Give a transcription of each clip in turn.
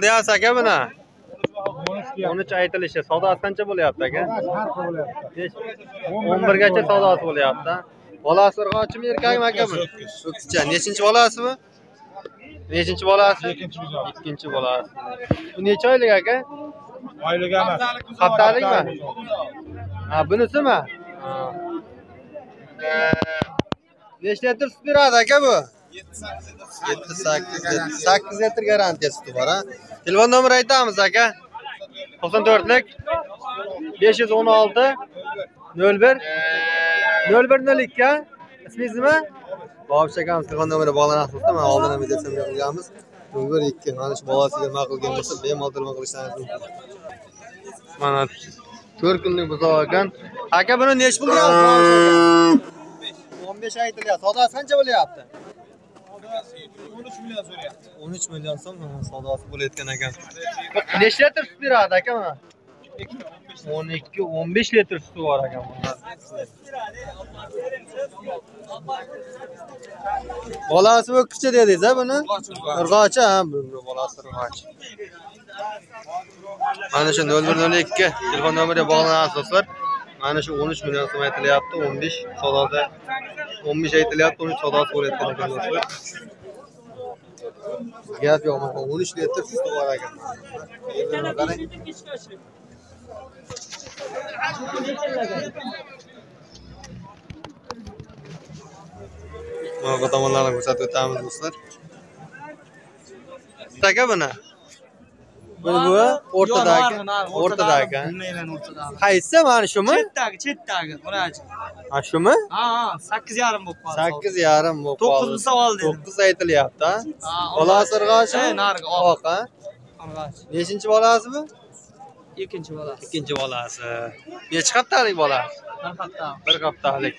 qilyapsiz aka buni o'n uch aytilishi savdosi qancha bo'lyapti aka o'n birgacha savdosi bo'lyapti bolasi urg'ochimi erkakmi aka bu nechinchi bolasi bu nechinchi bolasi ikkinchi bolasi bu necha oylik aka Oylik emas. haftalikmi ha bunisimi nechta litr sut beradi aka bu yetti sakkiz litr sakkiz litr garantiya suti bor ha telefon nomeri aytamiz aka to'qson to'rtlik besh yuz o'n olti nol bir nol bir nol ikki ha? ismingiz nima bobish akamiz telefon nomeri bog'lanasiz mana oldin ham videosini qilganmiz nol bir ikki mana shu bolasiga ma'qul kelgan bo'lsa bemalol telefon qilishlaringiz mumkin mana to'rt kunlik buzoq ekan aka buni nechi pul deyapsiz o'n besh aytilyapti savdosi qancha bo'lyapti 13 million so'rayapti. o'n uch million so'm savdosi bo'layotgan ekan. Nechta litr sut beradi aka mana. O'n ikki o'n besh litr. Suti bor ekan bunda. Bolasi bu kichik dedingiz a buni? Urg'ochi ha bolasi urg'ochi mana shu nol bir nol ikki telefon nomeriga bog'lanasiz do'stlar. Mana shu o'n uch million so'm aytilyapti o'n besh savdosi o'n besh aytilyapti o'n uch savdosi bo'layotgan ekan do'stlar gap yo'q o'n uch litr suti bor ekan qarang. mana bu tomonlarni ko'rsatib o'tamiz do'stlar. Aka buni bu o'rtadagi o'rtadagi qaysi mana shumi chetdagi chetdagi vrach ha shumi ha ha sakkiz yarim bo'lib qoldi sakkiz yarim bo'lib qoldi. savol dedim. to'qqiz aytilyapti ha. Irg'ochi Eh, narigi oq. oq ha. Qarg'ash. nechinchi bolasi bu ikkinchi bolasi ikkinchi bolasi nechi haftalik bola bir hafta. Bir haftalik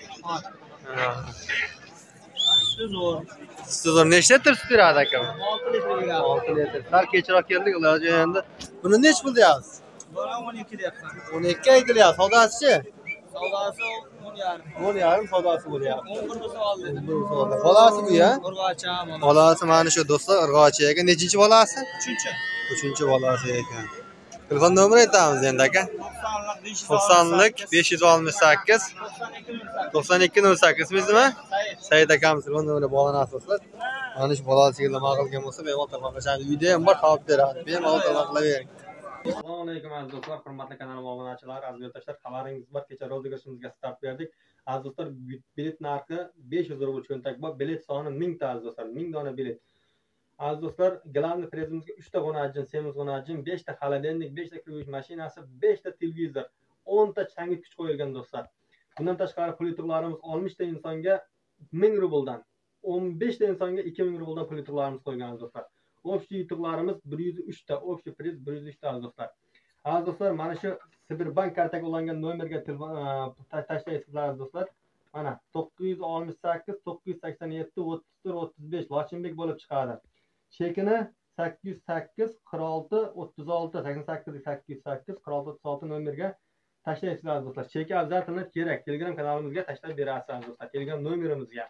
Ha, Ha. shu zo'r nechta litr sut beradi aka olti litr beradi olti litr. Sal kechroq keldik iloji endi. Buni nechi pul deyapsiz? Buni o'n ikki deyapman. O'n ikki aytilyapti savdosichi savdosi o'n yarim. O'n yarim savdosi bo'lyapti o'n bir savol dedim bolasi bu ya? Urg'ochi bolasi mana shu do'stlar urg'ochi ekan nechinchi bolasi? Uchinchi. Uchinchi bolasi ekan. Telefon nomeri aytamiz endi aka to'qsonlik besh yuz oltmish sakkiz. To'qson ikki nol sakkiz to'qson nima? Said. akamiz telefon nomeri bog'lanasiz mana shu bolasi sigirlar qilgan bo'lsa bemalol telefon uyda ham bor topib beradi bemalol telefon qilavering assalomu alaykum aziz do'stlar hurmatli kanalim obunachilari aziz yurtdoshlar xabaringiz bor kecha rozыгрышimizga start berdik. Aziz do'stlar bilet narxi besh yuz rubl cho'ntak bor. Bilet soni mingta aziz do'stlar ming dona bilet. Aziz do'stlar главный prezimizga uchta g'unajin semiz g'unajin beshta холодильник beshta kuyuvish mashinasi beshta televizor o'nta changyutgich qo'yilgan do'stlar. Bundan tashqari pul yutuqlarimiz oltmishta insonga ming rubldan o'n beshta insonga ikki ming rubldan pul yutuqlarimiz qo'ygan do'stlar. Общий yutuqlarimiz bir yuz uchta общий приз bir yuz uchta aziz do'stlar. Aziz do'stlar mana shu sberbank kartaga ulangan nomerga telefon e, tashlaysizlar aziz do'stlar. Mana to'qqiz yuz oltmish sakkiz to'qqiz yuz sakson yetti o'ttiz to'rt o'ttiz besh lochinbek bo'lib chiqadi. Chekini sakkiz yuz sakkiz qirq olti o'ttiz olti sakson sakkiz sakkiz yuz sakkiz qirq olti o'ttiz olti nomerga tashlaysizlar aziz do'stlar. Cheki обязательно kerak. Telegram kanalimizga tashlab berasiz aziz do'stlar. Telegram nomerimizga.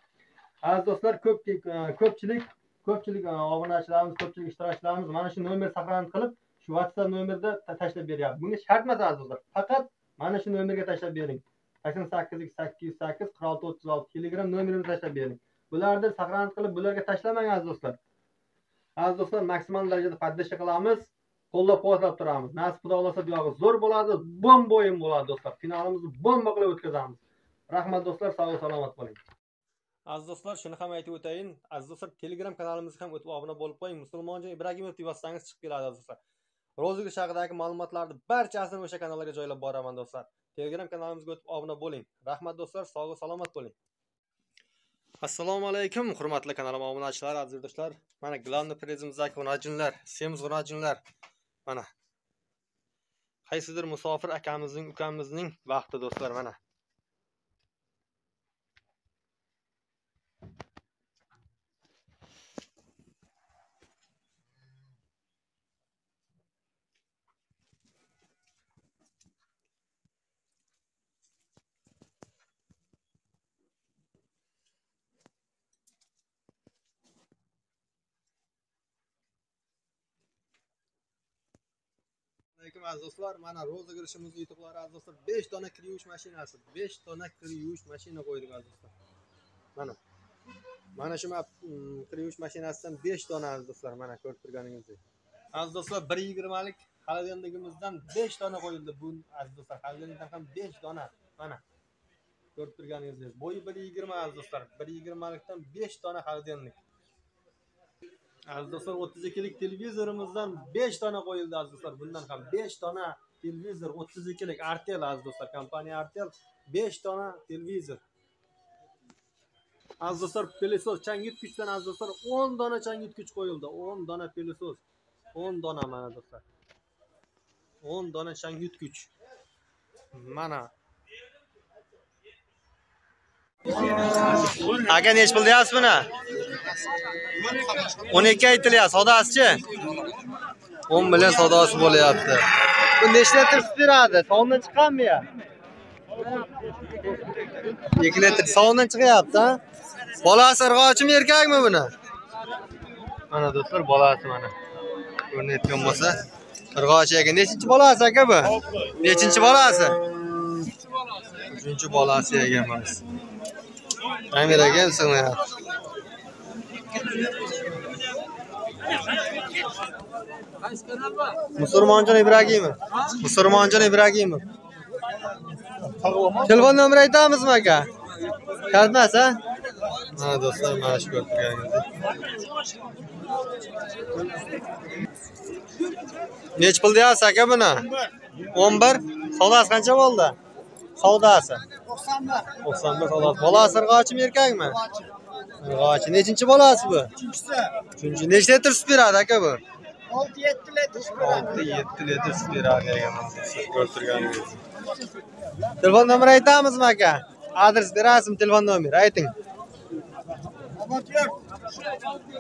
Aziz do'stlar ko'p e, ko'pchilik ko'pchilik e, obunachilarimiz ko'pchilik ishtirokchilarimiz mana shu nomer saqlanib qilib shu whatsapp nomerda tashlab beryapti. Bunga shart emas aziz do'stlar. Faqat mana shu nomerga tashlab bering. sakson sakkiz sakkiz yuz sakkiz qirq olti o'ttiz olti telegram nomerimni tashlab bering. Bularni saqlanib qilib bularga tashlamang aziz do'stlar. Aziz do'stlar maksimal darajada поддержка qilamiz qo'llab quvvatlab turamiz. Nasib xudo xohlasa buyog'i zo'r bo'ladi bomba o'yin bo'ladi do'stlar. Finalimizni bomba qilib o'tkazamiz. Rahmat do'stlar. Sog' salomat bo'ling. Aziz do'stlar shuni ham aytib o'tayin aziz do'stlar telegram kanalimizga ham o'tib obuna bo'lib qo'ying. Musulmonjon ibragimov deb yozsangiz chiqib keladi aziz do'stlar. Rozыгрыш haqidagi ma'lumotlarni barchasini o'sha kanallarga joylab boraman do'stlar. Telegram kanalimizga o'tib obuna bo'ling. Rahmat do'stlar. Sog' salomat bo'ling. Assalomu alaykum hurmatli kanalim obunachilari aziz yurtdoshlar. Mana главный prezimizdagi g'unajinlar semiz g'unajinlar mana. Qaysidir musofir akamizning ukamizning vaqti do'stlar mana. Alaykum aziz do'stlar mana ro'za kirishimiz yutuqlari aziz do'stlar 5 dona kir yuvish mashinasi 5 dona kir yuvish mashina qo'ydik aziz do'stlar mana. Mana shu mm, kir yuvish mashinasidan 5 dona aziz do'stlar mana ko'rib turganingizdek. Aziz do'stlar 120 lik xolodilnigimizdan 5 dona qo'yildi bu aziz do'stlar xolodilnikdan ham 5 dona mana. Ko'rib turganingizdek bo'yi 120 aziz do'stlar 120 likdan 5 dona xolodilnik aziz do'stlar 32 lik televizorimizdan 5 dona qo'yildi aziz do'stlar bundan ham 5 dona televizor 32 lik artel aziz do'stlar kompaniya artel 5 dona televizor. Aziz do'stlar pilisos changyutgichdan aziz do'stlar 10 dona changyutgich qo'yildi. 10 dona pilisos 10 dona mana do'stlar. 10 dona changyutgich. mana. Aka nech pul deyapsiz buni? 12 aytilyapti savdosichi 10 million savdosi bo'lyapti. Bu nechta litr sut beradi sovundan chiqqanmi ya? 2 litr sovundan chiqyapti bolasi irg'ochimi erkakmi buni? Mana do'stlar bolasi mana. Ko'rinayotgan bo'lsa irg'ochi ekan nechinchi bolasi aka bu? Nechinchi bolasi? Uchinchi bolasi ekan amir kameraga sig'mayapti. Musulmonjon ibragimov musulmonjon ibragimov telefon nomeri aytamizmi aka kalitmas a mana do'stlar mana shu ko'rib turganingizdek nechi pul deyapsiz aka buni o'n bir savdosi qancha bo'ldi savdosi to'qson bir savdosi bolasi irg'ochimi erkakmi irg'ochi nechinchi bolasi bu? Uchinchi. Nechi litr sut beradi aka bu? Olti yetti litr sut beradi. Ekan ko'rib turganingiz telefon nomeri aytamizmi aka? Adres berasizmi telefon nomeri? Ayting.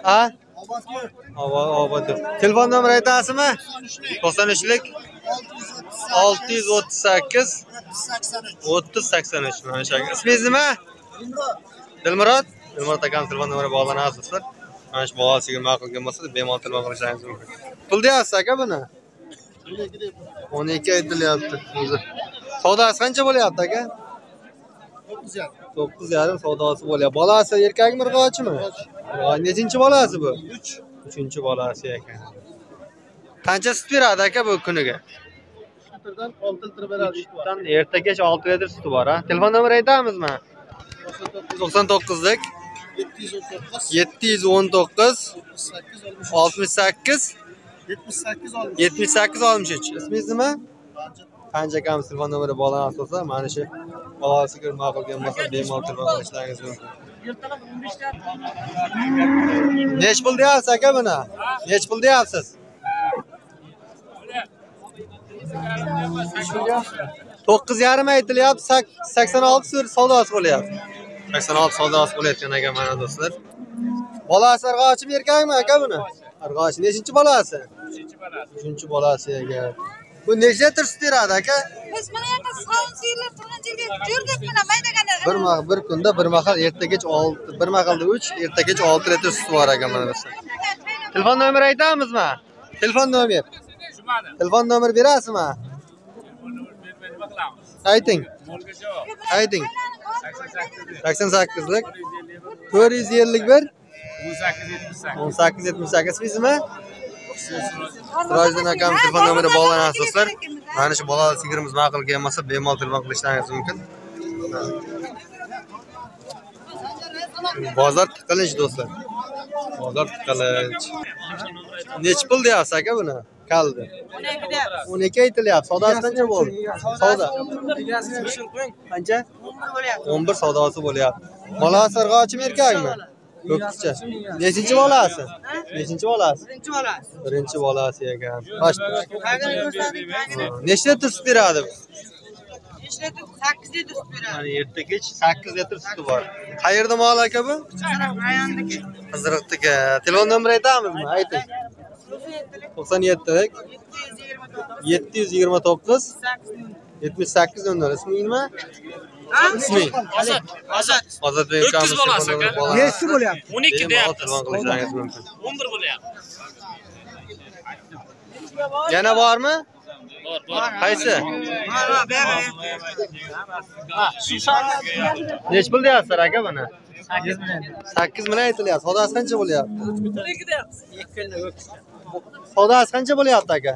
A obod telefon nomeri aytasizmi? To'qson uchlik. Olti yuz o'ttiz sakkiz. O'ttiz sakson uch. Mana shu ismingiz nima dilmurod Dilmar akam telefon nomeriga bog'lanasizlar. Mana shu baosiga ma'qul kelgan bo'lsa, bemalol telefon qilishingiz mumkin. Pul deyapsiz aka buni? 12 aytilyapti o'zi. Savdosi qancha bo'lyapti aka? 9 yarim savdosi bo'lyapti. Bolasi erkakmi, urg'ochimi? Nechinchi bolasi bu? 3. 3-chi bolasi ekan. Qancha sut beradi aka bu kuniga? litrdan 6 litr beradi suti. Ertagacha 6 litr suti bor, ha. Telefon nomeri aytamizmi? 99 dik. 719 68 78 olmuş ismingiz nima qancha kam telefon nomeri bolani asosida mana shu bolasi kirib ma'qul kelgan bo'lsa bemalol telefon qilishlaringiz mumkin nechi pul deyapsiz aka buni nechi pul deyapsiz to'qqiz yarim aytilyapti sakson olti so'm savdosi bo'lyapti olti savdosi bo'layotgan ekan mana do'stlar. Bolasi irg'ochimi erkakmi aka buni? Irg'ochi nechinchi bolasi? Uchinchi bolasi. Ekan bu necha litr sut beradi aka? Biz mana yoqda sovun siyilib turgan yerga yurdik mana maydaganda. bir ma- bir kunda bir mahal ertagacha olti bir mahalda uch ertagacha olti litr sut bor ekan mana do'stlar. Telefon nomeri aytamizmi? Telefon nomer telefon nomer berasizmi? Ayting. Ayting sakson sakkizlik. To'rt yuz ellik bir. O'n sakkiz yetmish sakkiz ismingizmi sirojiddin akam telefon nomeri bog'lanasiz do'stlar mana shu bola sigirimiz ma'qul kelmasa bemalol telefon qilishlaringiz mumkin. Bozor tiqilinch do'stlar. Bozor tiqilinch nechi pul deyapsiz aka buni kaldi. O'n ikki aytilyapti. Savdosi qancha bo'ldi? Savdo qancha? O'n bir savdosi bo'lyapti. Bolasi irg'ochimi erkakmi? Ko'kischa nechinchi bolasi. Nechinchi bolasi. Birinchi bolasi. Ekan. Tosh- nechta litr sut beradi? Sakkiz litr sut beradi. Mana ertakech sakkiz litr suti bor. Qayerda mol aka bu Rayondagi. qiziriqdiki telefon nomeri aytamizmi ayting to'qson yettilik. yetti yuz yigirma to'qqiz. yetmish sakkiz o'n nol isming nima isming Ozod. Ozod. ozodbek O'ttiz bolasi aka. Nechta bo'lyapti? o'n ikki deyapti o'n bir bo'lyapti. Yana bormi? Qaysi? Nechi pul deyapsizlar aka buni sakkiz million. Aytilyapti savdosi qancha bo'lyapti savdosi qancha bo'lyapti aka?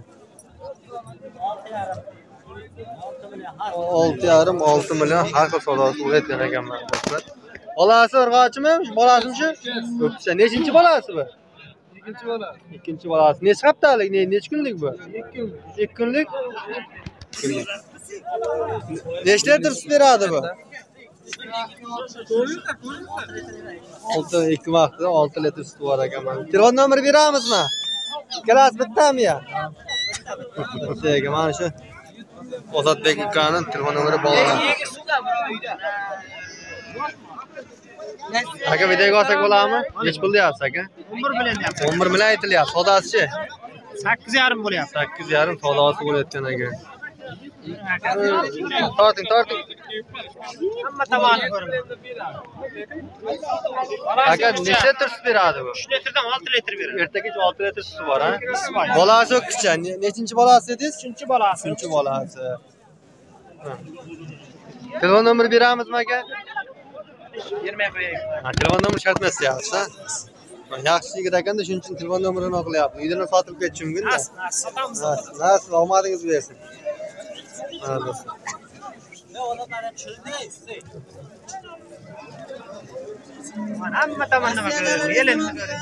Olti yarim olti million har xil savdosi bo'layotgan ekanman bolasi urg'ochimi bolasimi shu? O'psa nechinchi bolasi bu? Ikkinchi bola. Ikkinchi bolasi. Nechi haftalik ne nechi kunlik bu? Ikki kunlik ikki kunlik? Nechta litr sut beradi bu? Olti ikki vaqtida olti litr sut bor ekan mana telefon nomeri beramizmi ikkalasi bittami ya. Bitta ekan mana shu ozodbek ukani telefon nomeri bog'lanadi aka videoga olsak bo'ladimi? Nechi pul deyapsiz aka. O'n bir million deyapti. O'n bir million aytilyapti savdosichi sakkiz yarim bo'lyapti. Sakkiz yarim savdosi bo'layotgan ekan torting torting hamma tomoni ko'rib aka necha litr sut beradi bu uch litrdan olti litr beradi ertagacha olti litr suti bor a bolasi o'qishcha Ne- nechinchi bolasi dedingiz uchinchi bolasi uchinchi bolasi Ha. telefon nomeri beramizmi aka bermay qo'yaylik Ha, telefon nomeri shart emas deyapsiz a yaxshi yigit ekanda shuning uchun telefon nomerini qilyapti uydan sotilib ketishi mumkinda sotamiz nasib omadingiz bersin mana do'stlar hamma tomonlama ko'radi yelinni ko'radi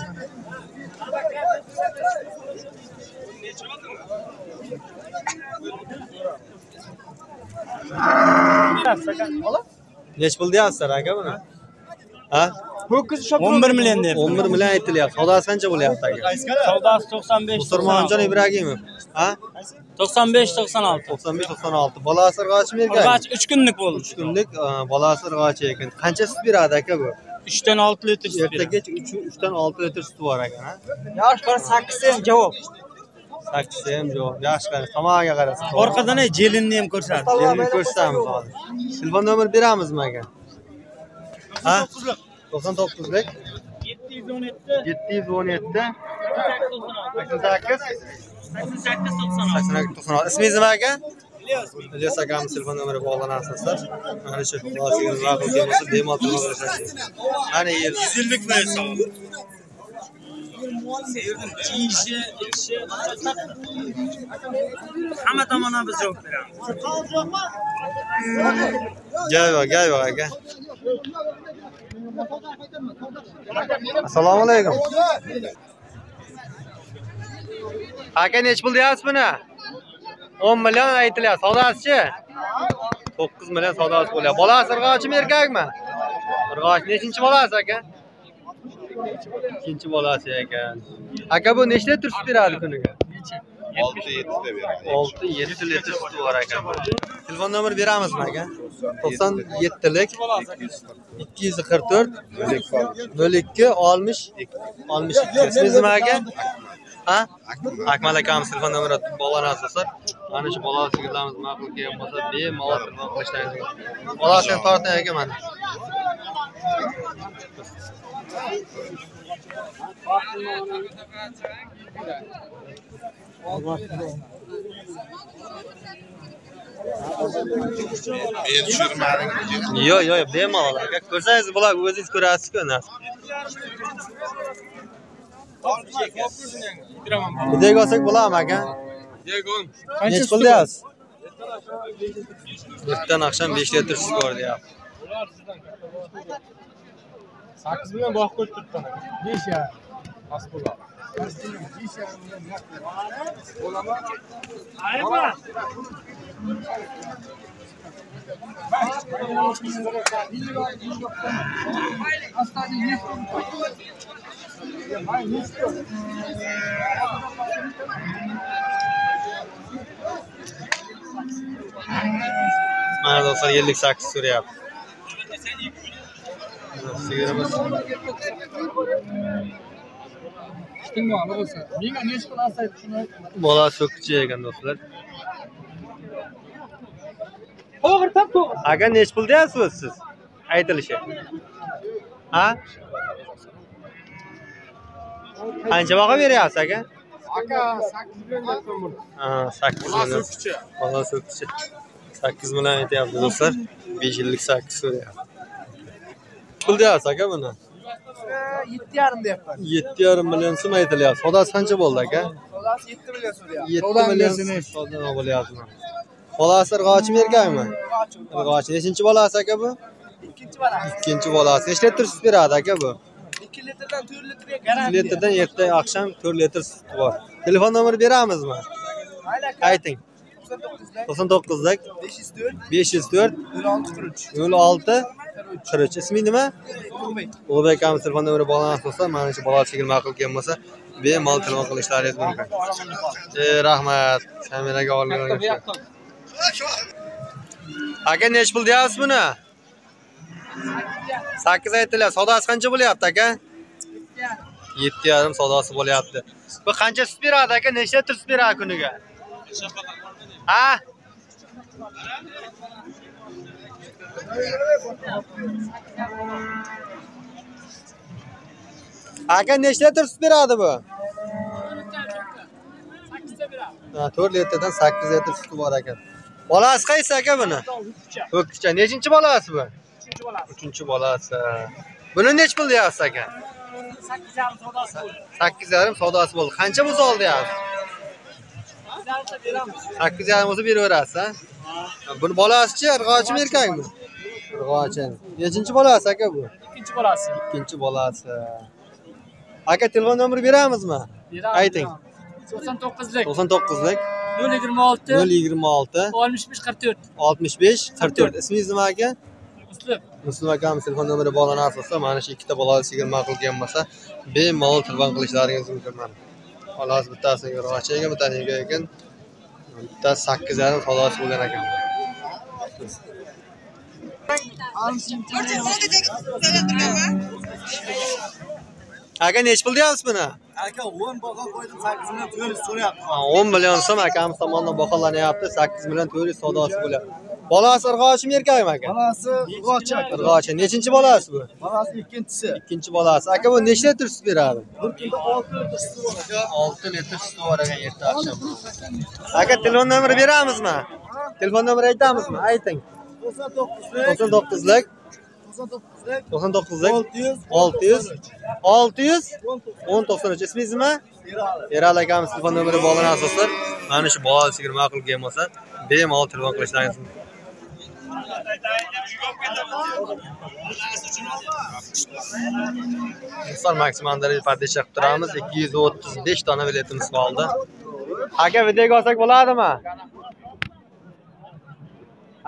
nechi pul deyapsizlar aka buni ha? O'n bir million deyapti o'n bir million aytilyapti savdosi qancha bo'lyapti aka savdosi to'qson besh musulmonjon ibragimov ha to'qson besh to'qson olti. To'qson besh to'qson olti. Bolasi irg'ochimi erkak urg'och uch kunlik bo'ldi. Uch kunlik e, bolasi irg'ochi ekan. Qancha sut beradi aka bu? Uchdan olti litr sut beradi. Ertagacha uch uchdan olti litr suti bor ekan ha? Yosh qara sakkizta ham javob. Sakkizta ham javob. Yaxshi qarang tomog'iga qarasa. Orqadan jelinni ham ko'rsatdi endi ko'rsatamiz hozir. Telefon nomer beramizmi aka? Ha? To'qson to'qqizlik. Yetti yuz o'n yetti. Yetti yuz o'n yetti. Sakson sakkiz sakson sakkiz to'qson olti. Ismingiz nima aka? Ilyos akamiz telefon nomeri bog'lanasizlar mana shu xulosaga ma'qul kelmasa bemalol telefon qilishingiz mana yer yillik kiyishi ichishi hamma tomondan biz javob beramiz. Gap yo'q gap yo'q aka. Assalomu alaykum aka nechi pul deyapsiz buni? o'n million aytilyapti savdosichi to'qqiz million savdosi bo'lyapti. Bolasi irg'ochimi erkakmi? Irg'och nechinchi bolasi aka ikkinchi bolasi ekan aka bu nechta litr sut beradi kuniga? Olti yettita beradi. Olti yetti litr suti bor ekan telefon nomer beramizmi aka to'qson yettilik ikki yuz qirq to'rt nol ikki oltmish oltmish ikki ismingiz nima aka ha? Akmal akamiz telefon nomeri bog'lanasiz do'stlar mana shu bola sigirlarimiz ma'qul kelgan bo'lsa bemalol telefon qilishlaringiz mumkin bolasini torting aka mana. Men tushirmadim yo'q yo'q bemalol aka. Ko'rsangiz bular o'zingiz ko'rasizku videoga olsak bo'ladimi aka? Nechi pul deyapsiz ertadan oqshom besh litr sut bor deyapti. Sakkiz million boqib qo'yib turibdi besh ya hasbulloh mana do'stlar ellik sakkiz so'rayapti sigirimiz bola so'kchi ekan do'stlar aka nechi pul deyapsiz siz aytilishi ha qancha baho beryapsiz aka aka sakkiz million deyapman 8 million. Bola so'kkichi. 8 million aytyapti do'stlar. 5 yillik 8 so'rayapti. Pul deyapsiz aka buni? yetti yarim deyapman 7,5 million so'm aytilyapti. Sodasi qancha bo'ldi aka? sodasi yetti million so'rayapti 7 million sodani bo'lyapti. Bolasi irg'ochimi erkakmi? Irg'ochi. Nechinchi bolasi aka bu? ikkinchi bola Ikkinchi bolasi. Nechta sut beradi aka bu? Ikki litrdan to'rt litrga 2 garantiya litrdan erta oqsham 4 litr sut bor. Telefon nomeri beramizmi? Ayting. to'qson to'qqizda 99 besh yuz to'rt 504 nol olti qirq uch 06 43. Ismi nima? ulug'bek Ulug'bek akamiz telefon nomeri bog'langan bo'lsa, mana shu bola chigil ma'qul kelgan bo'lsa, bemalol telefon qilishlaringiz mumkin. E, rahmat. Kameraga uchun. Aka nech pul deyapsiz buni? 8 aytilyapti. Savdosi qancha bo'lyapti aka? 7,5 savdosi bo'lyapti. Bu qancha sut beradi aka? Nechta litr sut beradi kuniga? Ha? Aka nechta litr sut beradi bu? 4 litrdan 8 litr suti bor ekan. Bolasi qaysi aka buni? Ho'kkicha. Nechinchi bolasi bu? Uchinchi bolasi. Uchinchi bolasi. Buni nech pul deyapsiz aka? Sakkiz yarim savdosi bo'ldi. 8,5 savdosi bo'ldi. Qancha bo'lsa oldi deyapsiz? Sakkiz. 8,5 bo'lsa beraverasiz, ha? Buni bolasichi, irg'ochimi erkakmi? Irg'ochi. Nechinchi bolasi aka bu? Ikkinchi bolasi. Ikkinchi bolasi. Aka telefon nomeri beramizmi? Beramiz. Ayting. to'qson to'qqizlik 99lik nol yigirma olti 026 oltmish besh qirq to'rt 65 44. Ismingiz nima aka? Uslub Muslim akam telefon nomeri bog'lanasiz bo'lsa, mana shu ikkita bola sigir ma'qul kelgan bo'lsa, bemalol telefon qilishlaringiz mumkin mana. Xolos bittasiga rochaga, bittasiga ekan. Bittasi 8 yarim xolos bo'lgan ekan. Aka nech pul deyapsiz buni? aka o'n baho qo'ydim sakkiz million to'rt yuz so'rayapti 10 million so'm akamiz tomonidan baholanyapti. 8 million 400 savdosi bo'lyapti. Bolasi irg'ochimi erkakmi aka? bolasi urg'ochi aka Irg'ochi. Nechinchi bolasi bu? bolasi ikkinchisi Ikkinchi bolasi. Aka bu nechta litr sut beradi? bir kunda olti litr suti bor aka 6 litr suti bor ekan erta oqshom. Aka telefon nomeri beramizmi? Telefon nomeri aytamizmi? Ayting. to'qson to'qqizlik 99lik to'qson to'qqizlik 99lik olti yuz 600 600 o'n 1093 to'qson ismingiz nima? beradi Erali akamiz telefon nomeri bog'langan asoslar. Mana shu bola sigir ma'qul kelgan bo'lsa, bemalol telefon qilishlaringiz Misol maksimal darajada partisha qilib turamiz. 235 dona biletimiz qoldi. Aka videoga olsak bo'ladimi?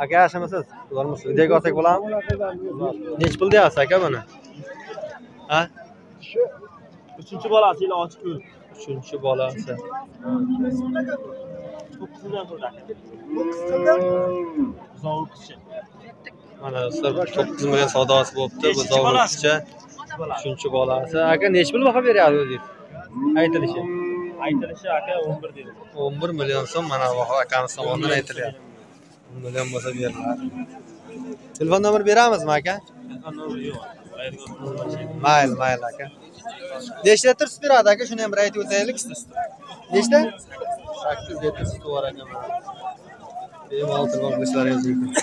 Aka yaxshimisiz? Bo'lmisiz? Videoga olsak bo'ladimi? Nech pul deyapsiz aka buni? Ha? uchinchi bolasi ochib ko'rdi Uchinchi bolasi. to'qqiz million turdi zovuqchi Mana do'stlar 9 million savdosi bo'libdi. Bolasi. zavodcha. Uchinchi bolasi. Aka nech pul baho beryapti o'zingiz? Aytilishi. aytilishi aka o'n bir dedi 11 million so'm mana baho akamiz tomonidan aytilyapti. 10 million bo'lsa beriladi. Telefon nomer beramizmi aka? Mayli, mayli aka. Nechta sut beradi aka? Shuni ham bir aytib o'taylik. Nechta? 8 litr sut bor aka mana. Bemalol telefon qilishlaringiz mumkin.